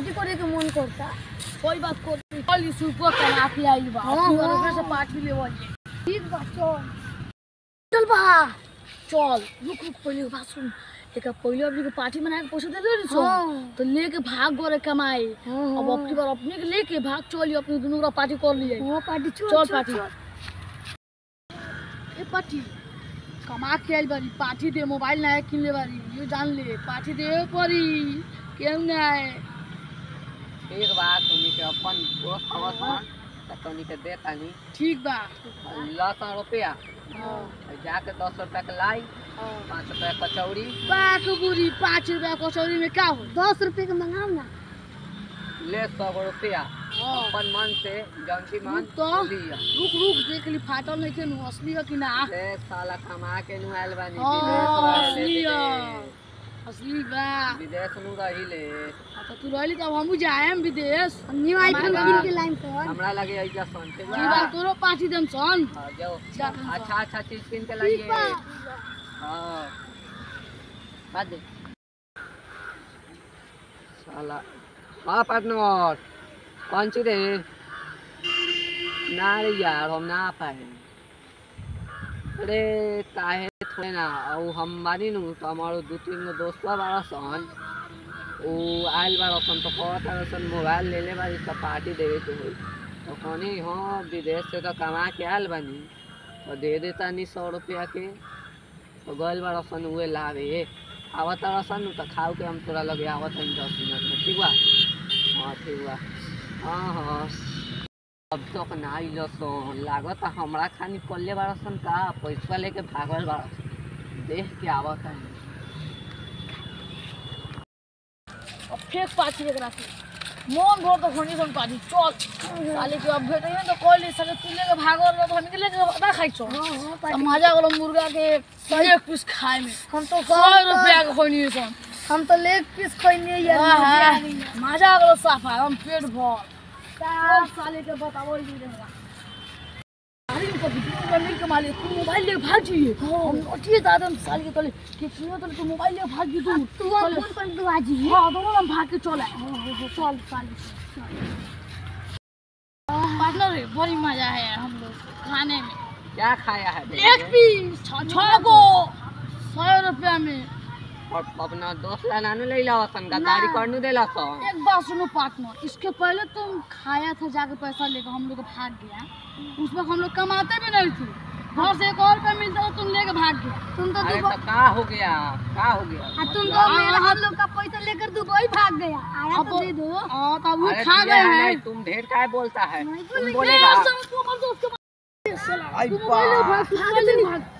Party करे के मन करता। कोई बात को कल सुबह कल आके आई बा हाँ, हाँ, से हाँ। पार्टी लेवल जे ठीक बा चल। चल बा। चल रुक रुक पहले बात सुन। एक पहले अपने के पार्टी बना के पैसा दे दे सो हाँ। तो लेके भाग गोरे कमाए हाँ, अब हाँ। अपनी बार अपने के लेके भाग चली अपने दोनों का पार्टी कर लिए। वो पार्टी चल चल पार्टी ए पार्टी कमा के आइल बारी। पार्टी दे मोबाइल नया किन ले बारी। ये जान ले। पार्टी दे परी। केहू ना आए ठीक बा तोनी के अपन दोस्त हवस ना त तोनी के दे तानी ठीक बा। लस रुपया। हाँ। जाके दस रुपया के लाई हाँ। पाँच रुपया कचौड़ी। बाक बुरी पाँच रुपया कचौरी में क्या हो? दस रुपए के मंगाओ ना। ले सौ रुपया। हाँ। अपन मन से जौनसी मन तो? रुक रुक देख ली फाटल नहीं के नु असली है कि ना। ले साला कमा के नु आइल बानी असली है। असली बा विदेश नु रही ले आ तो तू रहली तब हमू जाएम विदेश। आईफोन हमारा- किन के लाइन पर। हमरा लगे सन ठीक जी बा। बा तोरो पार्टी देम सन। हाँ, जाओ। अच्छा अच्छा चीज़ किन के लाइए हाँ। बात दे। साला हाँ पार्टनर कौन सी रे ना रे यार हम ना पाए अरे काहे थोड़े ना, और हम बानी नु तो हमारो दू तीन गो दोस्त बारा सन। वो आयल बारा सन तो कहत मोबाइल ले ले बारी सब पार्टी देवे के होई। तो कहनी हाँ विदेश से तो कमा के आयल बानी तो दे देता नी सौ रुपया के। तो गल बारा सन, उहे लावे। आवत बारा सन नु तो खाओ के हम तोरा लगे आवत दस मिनट में, ठीक बा? हाँ ठीक बा। हाँ हाँ। अब तक ना आइल सन लागत हमरा खानी कल्ले बारा सन का पैसा लेके भागल बारा देख के आवत हन अब फेक पार्टी एकरा से। मोन भर तो खोनी सन पार्टी चल साले के अब भेटे तो कहली साले तू लेके भागल रह तो हम के लेके ना खाई छो हाँ हाँ मज़ा गलो मुर्गा के एक पीस खाए में। हम तो सौ रुपया के खोनी सन हम तो लेग पीस खइने यार हाँ, मज़ा हाँ। आ गई यार। साफा हम पेट भर। साले के बताओ ही रहेगा अरे इनका वीडियो बनने के मालिक तू मोबाइल लेके भाग जाइए हम नोटिए दादा हम साल के तले कि क्यों तले तू मोबाइल लेके भाग जी तू तू अब फ़ोन कर तू आज ही हाँ दोनों हम भाग के चला चल चल पार्टनर है बड़ी मज़ा है यार हम लोग को खाने में क्या खाया है? एक पीस छह गो। सौ रुपया में। और अपना दोस्त ला ले ला सन गद्दारी करनु देला सन एक बात सुनो पार्टनर इसके पहले तुम खाया था जाके पैसा लेकर हम लोग भाग गया उस वक्त हम लोग कमाते भी नहीं थे घर से एक और रुपया मिलता तो तुम लेके भाग गया तुम तो अरे तो का हो गया का हो गया आ तुम मतलब- तो मेरा हम लोग का पैसा लेकर दुबई भाग गया आया तो दे दो हाँ तब वो खा गए हैं तुम ढेर काय बोलता है तुम बोलेगा तू दो आई तू तू बापे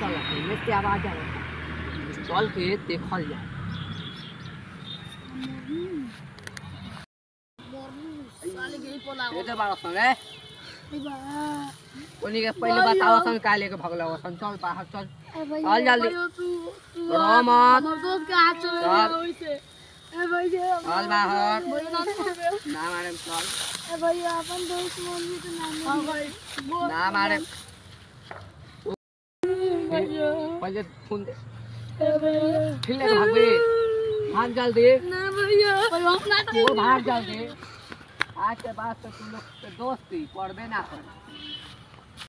चल से आवाज़ आए चल के देखल जाए ही तो उन्हीं के पहले बताओ सन का लेके भगला सन चल बाहर चल चल जल्दी तू तू रामत। हमार दोस्त के हाथ चले। वैसे ए भाई ये चल बाहर ना मारे चल ए भाई अपन दोस्त मम्मी के नाम हाँ भाई ना मारे भैया। पहले फ़ोन दे भैया। भाग भाग ना भाग आज के बाद तो तुम लोग दोस्ती पढ़बे ना